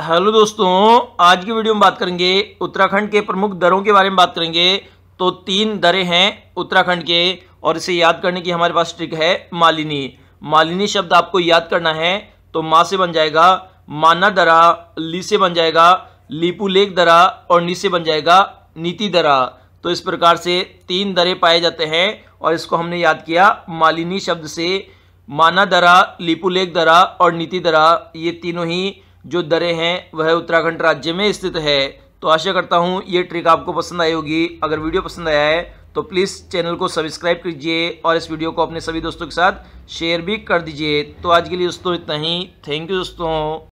Hello दोस्तों, आज की वीडियो में बात करेंगे उत्तराखंड के प्रमुख दरों के बारे में बात करेंगे। तो तीन दरें हैं उत्तराखंड के, और इसे याद करने की हमारे पास ट्रिक है मालिनी। मालिनी शब्द आपको याद करना है तो माँ से बन जाएगा, माना दरा, ली से बन जाएगा, लीपू लेक दरा, और नी से बन जाएगा, नीति दरा। तो इस प्रकार से तीन दरें पाए जाते हैं, और इसको हमने याद किया मालिनी शब्द से, माना दरा लिपुलेख दरा, और नीति दरा। ये तीनों ही जो दरें हैं, वह उत्तराखंड राज्य में स्थित है। तो आशा करता हूँ, ये ट्रिक आपको पसंद आई होगी। अगर वीडियो पसंद आया है तो प्लीज़ चैनल को सब्सक्राइब कीजिए और इस वीडियो को अपने सभी दोस्तों के साथ शेयर भी कर दीजिए। तो आज के लिए दोस्तों इतना ही। थैंक यू दोस्तों।